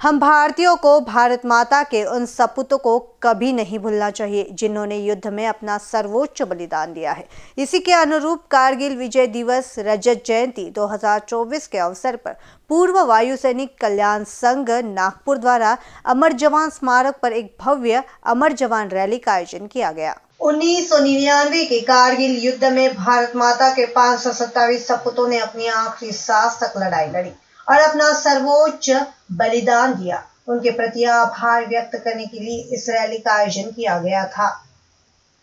हम भारतीयों को भारत माता के उन सपूतों को कभी नहीं भूलना चाहिए, जिन्होंने युद्ध में अपना सर्वोच्च बलिदान दिया है। इसी के अनुरूप कारगिल विजय दिवस रजत जयंती 2024 के अवसर पर पूर्व वायु सैनिक कल्याण संघ नागपुर द्वारा अमर जवान स्मारक पर एक भव्य अमर जवान रैली का आयोजन किया गया। उन्नीस सौ निन्यानवे के कारगिल युद्ध में भारत माता के पाँच सपूतों ने अपनी आखिरी सांस तक लड़ाई लड़ी। और अपना सर्वोच्च बलिदान दिया। उनके प्रति आभार व्यक्त करने के लिए इस रैली का आयोजन किया गया था।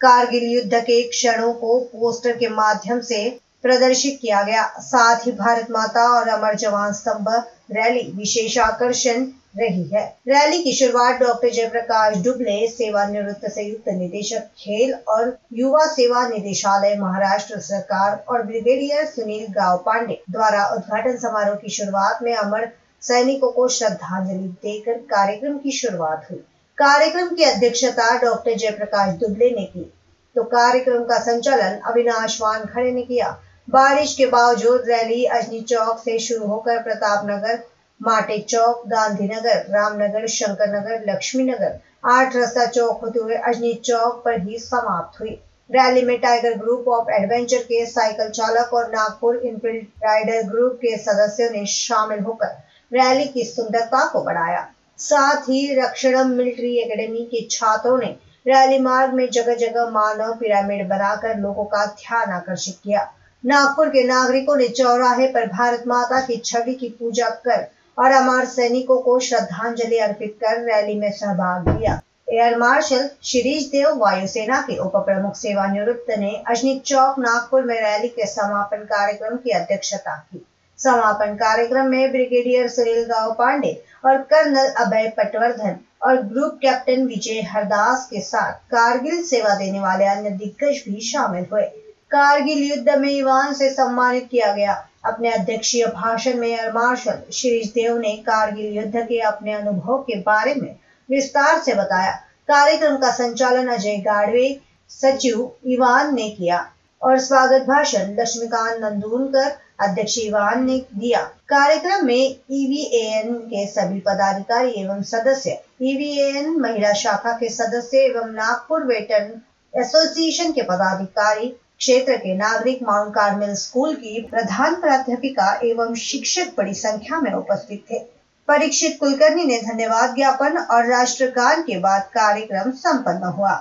कारगिल युद्ध के क्षणों को पोस्टर के माध्यम से प्रदर्शित किया गया। साथ ही भारत माता और अमर जवान स्तंभ रैली विशेष आकर्षण रही है। रैली की शुरुआत डॉक्टर जयप्रकाश डुबले सेवानिवृत्त संयुक्त निदेशक खेल और युवा सेवा निदेशालय महाराष्ट्र सरकार और ब्रिगेडियर सुनील गाँव पांडे द्वारा उद्घाटन समारोह की शुरुआत में अमर सैनिकों को श्रद्धांजलि देकर कार्यक्रम की शुरुआत हुई। कार्यक्रम की अध्यक्षता डॉक्टर जयप्रकाश दुबले ने की। तो कार्यक्रम का संचालन अविनाश वान खड़े ने किया। बारिश के बावजूद रैली अजनी चौक से शुरू होकर प्रताप नगर माटे चौक, गांधीनगर, रामनगर शंकर नगर लक्ष्मी नगर आठ रस्ता चौक होते हुए अजनी चौक पर ही समाप्त हुई। रैली में टाइगर ग्रुप ऑफ़ एडवेंचर के साइकिल चालक और नागपुर इनफील्ड राइडर ग्रुप के सदस्यों ने शामिल होकर रैली की सुंदरता को बढ़ाया। साथ ही रक्षणम मिलिट्री एकेडमी के छात्रों ने रैली मार्ग में जगह जगह मानव पिरामिड बनाकर लोगों का ध्यान आकर्षित किया। नागपुर के नागरिकों ने चौराहे पर भारत माता की छवि की पूजा कर और अमर सैनिकों को श्रद्धांजलि अर्पित कर रैली में सहभाग लिया। एयर मार्शल शिरीष देव वायुसेना के उप प्रमुख सेवानिवृत्त ने अजनी चौक, नागपुर में रैली के समापन कार्यक्रम की अध्यक्षता की। समापन कार्यक्रम में ब्रिगेडियर सुनील गाँव पांडे और कर्नल अभय पटवर्धन और ग्रुप कैप्टन विजय हरदास के साथ कारगिल सेवा देने वाले अन्य दिग्गज भी शामिल हुए। कारगिल युद्ध में ईवान से सम्मानित किया गया। अपने अध्यक्षीय भाषण में एयर मार्शल श्रीज देव ने कारगिल युद्ध के अपने अनुभव के बारे में विस्तार से बताया। कार्यक्रम का संचालन अजय गाड़वे, सचिव ईवान ने किया और स्वागत भाषण लक्ष्मीकांत नंदूनकर अध्यक्ष ईवान ने दिया। कार्यक्रम में ईवीएएन के सभी पदाधिकारी एवं सदस्य, ईवीएएन महिला शाखा के सदस्य एवं नागपुर वेटन एसोसिएशन के पदाधिकारी क्षेत्र के नागरिक माउंट कार्मेल स्कूल की प्रधान प्राध्यापिका एवं शिक्षक बड़ी संख्या में उपस्थित थे। परीक्षित कुलकर्णी ने धन्यवाद ज्ञापन और राष्ट्रगान के बाद कार्यक्रम संपन्न हुआ।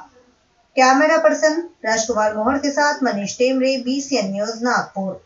कैमरा पर्सन राजकुमार मोहन के साथ मनीष टेमरे बीसीएन न्यूज़ नागपुर।